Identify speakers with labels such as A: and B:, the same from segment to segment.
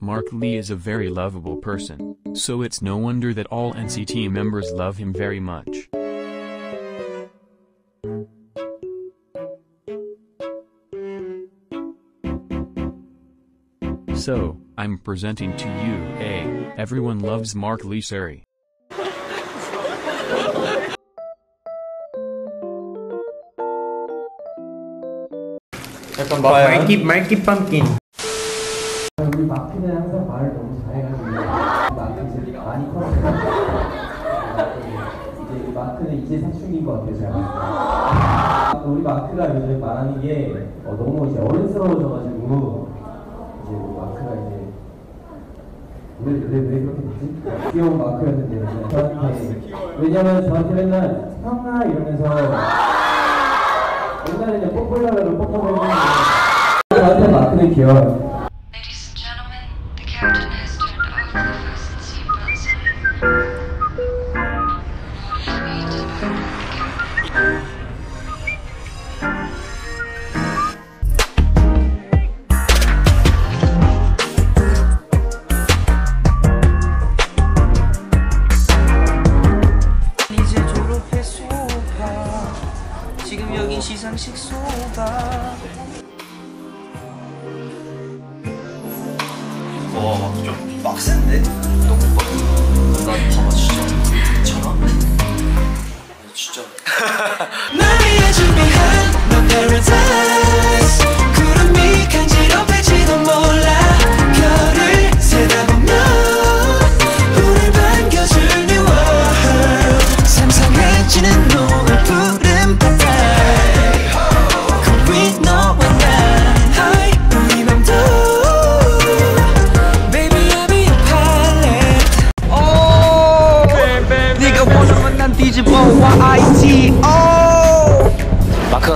A: Mark Lee is a very lovable person, so it's no wonder that all NCT members love him very much. So, I'm presenting to you a Everyone Loves Mark Lee
B: Seri. Marky Marky Pumpkin
C: 우리 마크는 항상 말을 너무 잘해가지고 마크 이제 많이 컸어요. 이제 마크는 이제 사춘기인 것 같아요, 제가. 우리 마크가 요즘 말하는 게 어, 너무 이제 어른스러워져가지고 이제 우리 마크가 이제 왜 왜 왜 그렇게 됐지? 귀여운 마크였는데 저한테 왜냐면 저한테 맨날 형아 이러면서 옛날에 이제 뽀뽀하려고 했는데 저한테 마크는 귀여워요.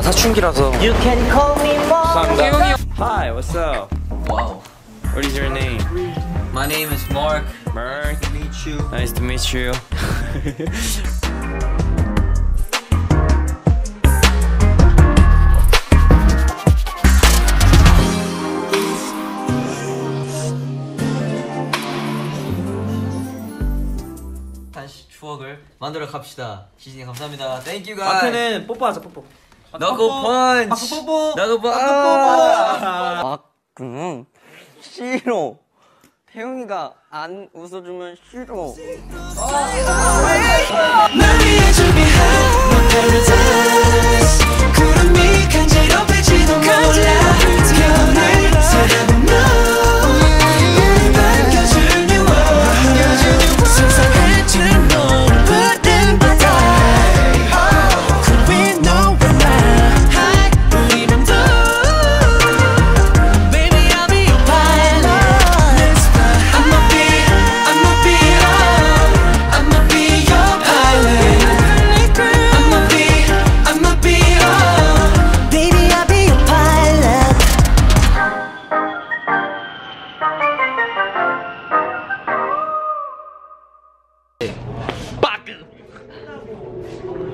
D: 사춘기라서 You can call me mom
B: Hi what's up
D: Wow
B: What is your name?
D: My name is Mark
B: Mark
D: Meet you
B: Nice to meet you
D: 다시 추억을 만들어 갑시다 시즌이 감사합니다 Thank you guys
B: 마크는 뽀뽀하자 뽀뽀
D: 너고 펀치.
B: 뽀뽀.
D: 너고 펀치
E: 마크는 싫어. 태용이가 안 웃어주면 싫어.
D: 날 위해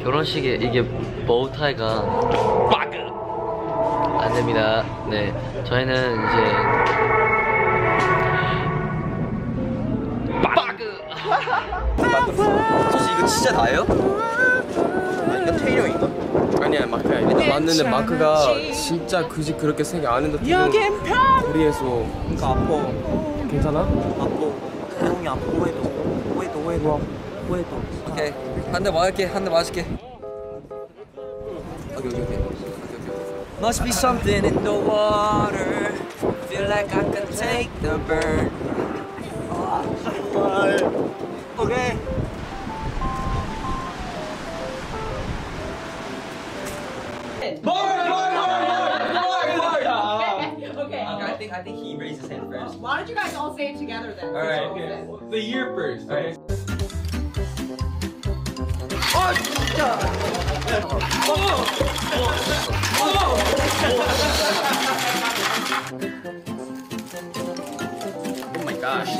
F: 결혼식에 이게 보우타이가 안 됩니다. 네, 저희는 이제
D: 혹시 이거 진짜 나예요? 이거 태희 형인가?
G: 아니야 마크야. 일단 맞는데 마크가 진짜 굳이 그렇게 안 해도 지금 우리에서.
D: 그러니까 아파
G: 괜찮아?
D: 아파 형이 아파 해도 해도 해도 해도 오케이 한 대 맞을게 한 대 맞을게 오케이 오케이 오케이 Must be something in the water Feel like I can take the burn Okay
H: Okay.
D: I think I think he raised his hand first
H: Why don't you guys all say it together then?
D: All right.
H: Okay.
G: The year first
D: Alright.
G: Oh my gosh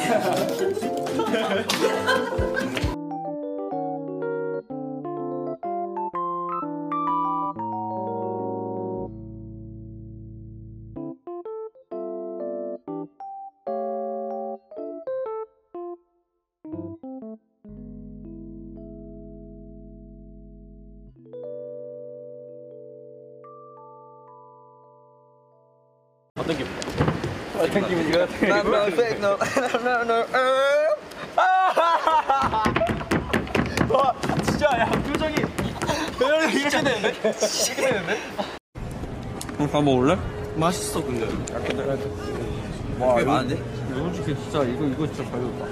E: 기분 좋아. I'm not fake, no, no.
B: 진짜 야 표정이 이렇게 되는데? 이렇게 되는데? 밥 먹을래?
G: 맛있어 근데.
B: 와 이거 많은데?
G: 솔직히 진짜 이거 이거 진짜 잘 익었다.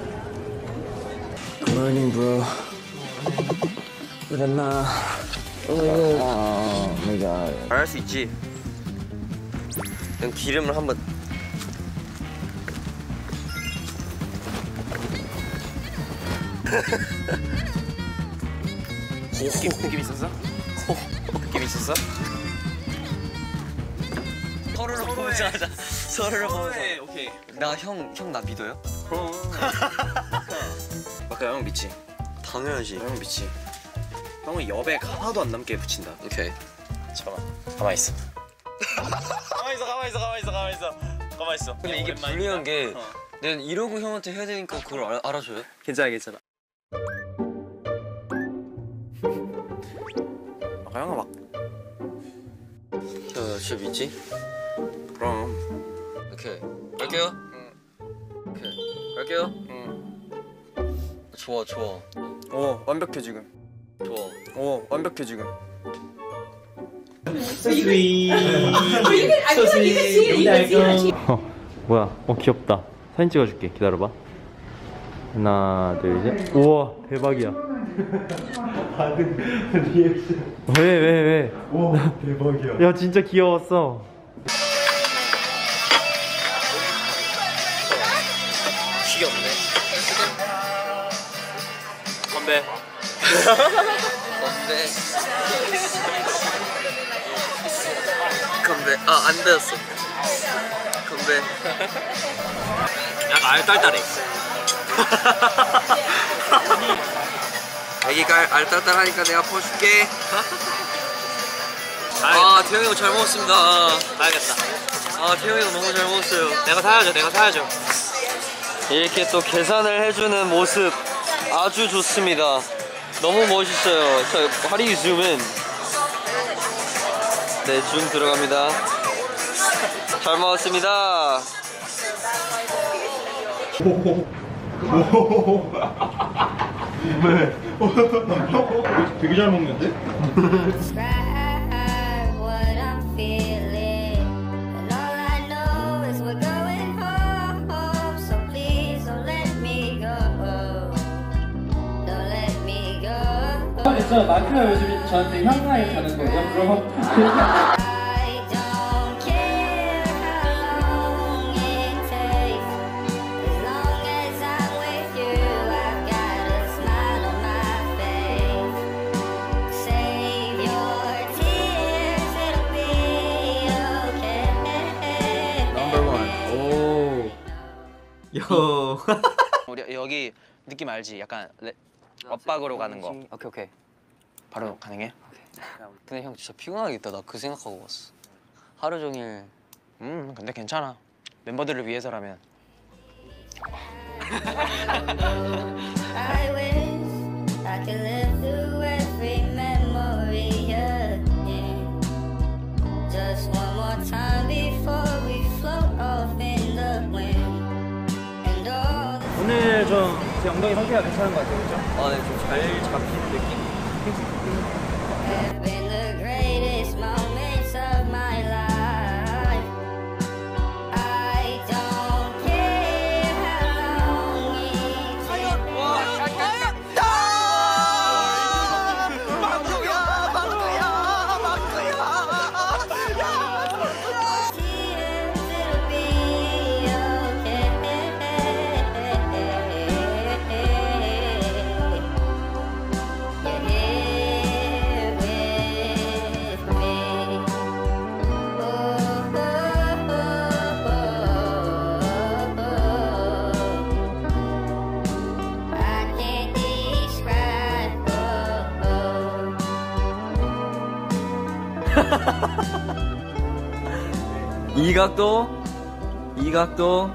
E: Morning, bro. 아, 내가 말할 수 있지. 넌 기름을 한번.
B: 느낌, 느낌 있었어? 느낌 있었어?
E: 서로를 보면서 하자. 서로를 보면서.
B: 오케이
E: 나형 형 나 믿어요?
B: 아까 형 믿지?
E: 당연하지.
B: 형 믿지? 형은 여백 하나도 안 남게 붙인다
E: 오케이.
B: 잠깐만 가만히 있어 가만히 있어 가만히 있어 가만히 있어 가만히 있어 가만히 있어
E: 근데 이게 불리한 게 내가 이러고 형한테 해야 되니까 그걸 알, 알아줘요?
B: 괜찮아 괜찮아
E: 믿지?
B: 그럼
E: 오케이. 갈게요. 오케이. 갈게요. 좋아 좋아
G: 오 완벽해 지금.
E: 좋아.
G: 오 완벽해 지금.
H: It.
I: 뭐야? 어 귀엽다. 사진 찍어줄게. 기다려봐. 하나, 둘, 셋. 우와 대박이야. 리액션. 왜 왜 왜? 와 대박이야. 야 진짜 귀여웠어.
E: 없네.
B: 건배
E: 건배. 건배. 아, 안 되었어. 건배.
B: 약간 알딸딸해
E: 애기가 알- 알딸딸하니까 내가 퍼줄게. 아, 태영이 형 잘 먹었습니다.
B: 가야겠다
E: 아, 태영이 형 너무 잘 먹었어요.
B: 내가 사야죠 내가 사야죠
E: 이렇게 또 계산을 해주는 모습 아주 좋습니다. 너무 멋있어요. 저 화리 줌은 네, 줌 들어갑니다. 잘 먹었습니다.
J: describe what I'm feeling. And all I know is we're going home. So please don't let me go. Don't let me go.
C: 저 마크가 요즘 저한테 형라인 가는 거예요? 그럼
E: 여기 느낌 알지? 약간 레... 엇박으로 가는 거. 오케이 오케이. 바로 가능해? 근데 형 진짜 피곤하겠다. 나 그 생각하고 왔어. 하루 종일.
B: 음 근데 괜찮아 멤버들을 위해서라면
J: I wish I could live
C: 좀제 엉덩이 상태가 괜찮은 것 같아요, 그렇죠?
E: 아, 네, 좀 잘 잡히는 느낌? 이 각도, 이 각도,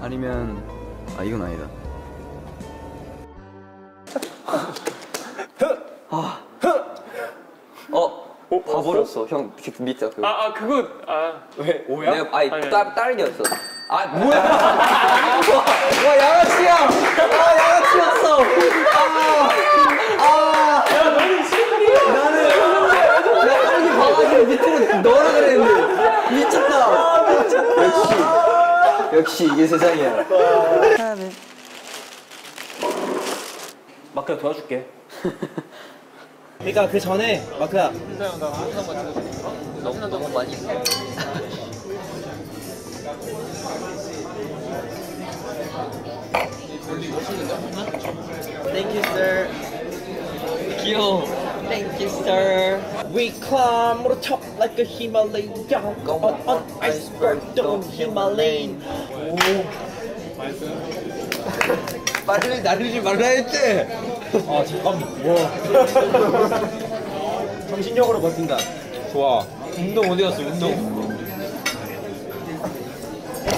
E: 아니면 아 이건 아니다. 아, 어, 봐버렸어. 형 밑에 그거.
B: 아 그거 아 왜? 오야?
E: 내가 아니 딸 딸기였어. 아 뭐야? 와, 와 양아치야. 아 양아치였어. 넣으라 그랬는데 미쳤다. 역시 역시 이게 세상이야.
B: 마크야 도와줄게.
C: 그러니까 그 전에 마크야
E: 너무 너무 많이.
C: Thank you sir
E: 귀여워. Thank you, sir.
C: We climb to the top like a Himalayan Go on, on iceberg down Himalayan
E: 빨리 나르지 말라 했지.
C: 아 잠깐만 와 정신력으로 버틴다
B: 좋아. 운동 어디 갔어? 운동.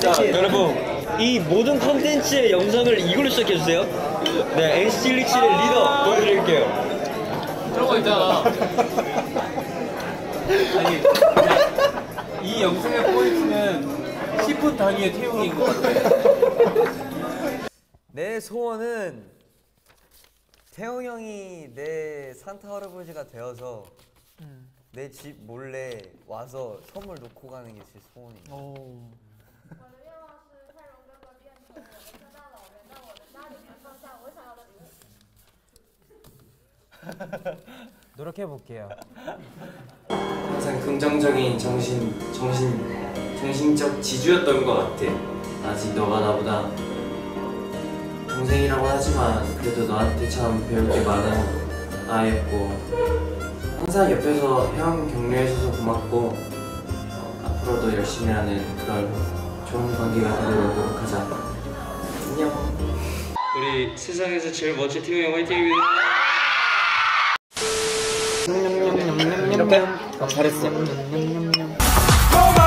B: 자 여러분 이 모든 컨텐츠의 영상을 이걸로 시작해주세요. 네 NCT 127의 리더 보여드릴게요.
E: 그런 거 있잖아.
B: 아니 이 영상의 포인트는 10분 단위의 태용인 것 같아.
K: 내 소원은 태용 형이 내 산타 할아버지가 되어서 내집 몰래 와서 선물 놓고 가는 게 제 소원이에요.
C: 노력해 볼게요
G: 항상 긍정적인 정신 정신 정신적 지주였던 것 같아. 아직 너가 나보다 동생이라고 하지만 그래도 너한테 참 배울 게 많은 아이였고 항상 옆에서 형 격려해줘서 고맙고 어, 앞으로도 열심히 하는 그런 좋은 관계가 되도록 하자. 안녕. 우리 세상에서 제일 멋진 팀형 화이팅입니다.
E: 이렇게? 그럼 잘했어.
D: Go